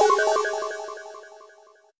Thank you